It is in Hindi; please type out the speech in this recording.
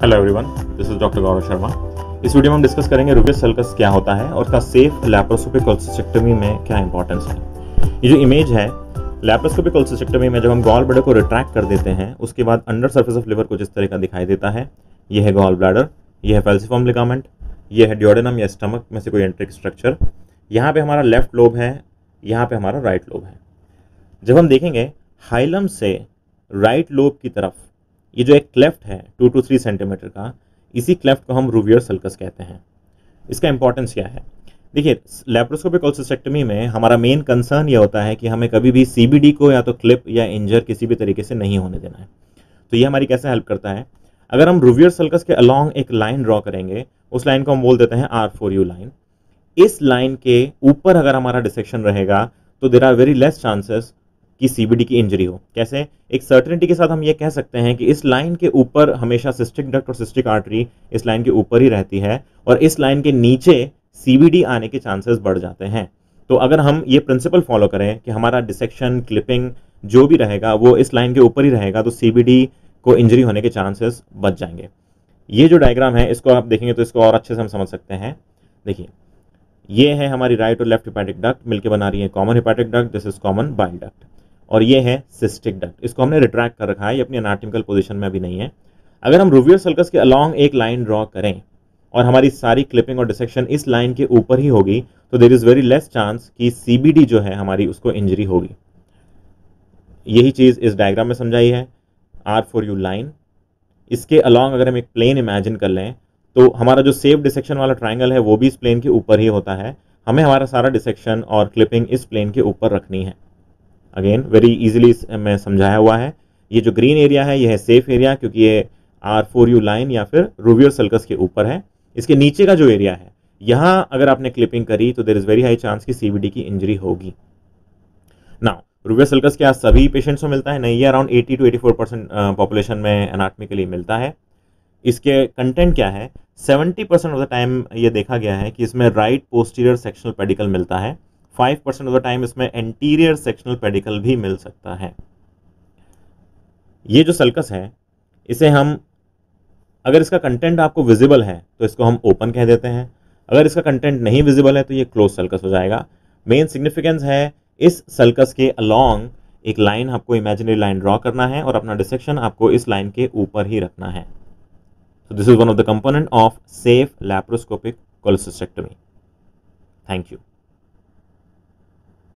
Hello everyone this is doctor Gaurav Sharma इस वीडियो में हम डिस्कस करेंगे रुबियस सल्कस क्या होता है और उसका सेफ़ लैप्रोस्कोपिक कोल्सिस्टेक्टमी में क्या इंपॉर्टेंस है। ये जो इमेज है लैप्रोस्कोपिक कोल्सिस्टेक्टमी में जब हम गॉल ब्लैडर को रिट्रैक्ट कर देते हैं, उसके बाद अंडर सर्फेस ऑफ़ लिवर कुछ इस तरह का दिखाई देता है यह है गॉल ब्लैडर यह है फेल्सिफॉर्म लिगामेंट यह है ड्योडेनम या स्टमक में से कोई एंट्रिक स्ट्रक्चर यहाँ पे हमारा लेफ़्ट लोब है, यहाँ पे हमारा राइट लोब है। जब हम देखेंगे हाइलम से राइट लोब की तरफ़ ये जो एक क्लेफ्ट है टू टू थ्री सेंटीमीटर का, इसी क्लेफ्ट को हम रूवियर सल्कस कहते हैं। इसका इंपॉर्टेंस क्या है? देखिए लेप्रोस्कोपिक ऑल्सिस्टेक्टमी में हमारा मेन कंसर्न ये होता है कि हमें कभी भी सीबीडी को या तो क्लिप या इंजर किसी भी तरीके से नहीं होने देना है। तो ये हमारी कैसे हेल्प करता है? अगर हम रूवियर सल्कस के अलॉन्ग एक लाइन ड्रॉ करेंगे, उस लाइन को हम बोल देते हैं आर फोर यू लाइन इस लाइन के ऊपर अगर हमारा डिसेक्शन रहेगा तो there are very less chances कि सीबीडी की इंजरी हो। कैसे? एक सर्टनिटी के साथ हम ये कह सकते हैं कि इस लाइन के ऊपर हमेशा सिस्टिक डक्ट और सिस्टिक आर्टरी इस लाइन के ऊपर ही रहती है और इस लाइन के नीचे सीबीडी आने के चांसेस बढ़ जाते हैं। तो अगर हम ये प्रिंसिपल फॉलो करें कि हमारा डिसेक्शन क्लिपिंग जो भी रहेगा, वो इस लाइन के ऊपर ही रहेगा तो सीबीडी को इंजरी होने के चांसेस बच जाएँगे। ये जो डायग्राम है, इसको आप देखेंगे तो इसको और अच्छे से हम समझ सकते हैं। देखिए, ये है हमारी राइट और लेफ़्ट हिपैटिक डक्ट मिलकर बना रही है common hepatic duct this is common bile duct और ये है सिस्टिक डक्ट इसको हमने रिट्रैक्ट कर रखा है, ये अपनी अनाटमिकल पोजिशन में अभी नहीं है। अगर हम रूवियर सल्कस के अलॉन्ग एक लाइन ड्रॉ करें और हमारी सारी क्लिपिंग और डिसेक्शन इस लाइन के ऊपर ही होगी तो there is very less chance कि सीबीडी जो है हमारी उसको इंजरी होगी। यही चीज़ इस डायग्राम में समझाई है आर फॉर यू लाइन इसके अलॉन्ग अगर हम एक प्लेन इमेजिन कर लें तो हमारा जो सेफ़ डिसेक्शन वाला ट्राइंगल है, वो भी इस प्लेन के ऊपर ही होता है। हमें हमारा सारा डिसेक्शन और क्लिपिंग इस प्लेन के ऊपर रखनी है। अगेन वेरी इजीली में समझाया हुआ है। ये जो ग्रीन एरिया है यह है सेफ़ एरिया क्योंकि ये आर फोर यू लाइन या फिर रूवियर सल्कस के ऊपर है। इसके नीचे का जो एरिया है, यहाँ अगर आपने क्लिपिंग करी तो there is very high chance कि सीबीडी की इंजरी होगी। ना रूवियर सल्कस क्या सभी पेशेंट्स में मिलता है? नहीं, ये अराउंड 80 टू 84 परसेंट पॉपुलेशन में एनाटमिकली मिलता है। इसके कंटेंट क्या है? 70 परसेंट ऑफ़ द टाइम ये देखा गया है कि इसमें राइट पोस्टीरियर सेक्शनल पेडिकल मिलता है। Five percent of the time इसमें एंटीरियर सेक्शनल पेडिकल भी मिल सकता है। ये जो सल्कस है, इसे हम, अगर इसका कंटेंट आपको विजिबल है तो इसको हम ओपन कह देते हैं। अगर इसका कंटेंट नहीं विजिबल है तो ये क्लोज सल्कस हो जाएगा। मेन सिग्निफिकेंस है, इस सल्कस के अलॉन्ग एक लाइन आपको इमेजिनरी लाइन ड्रॉ करना है और अपना डिसेक्शन आपको इस लाइन के ऊपर ही रखना है। So this is one of the component of safe laparoscopic cholecystectomy. Thank you.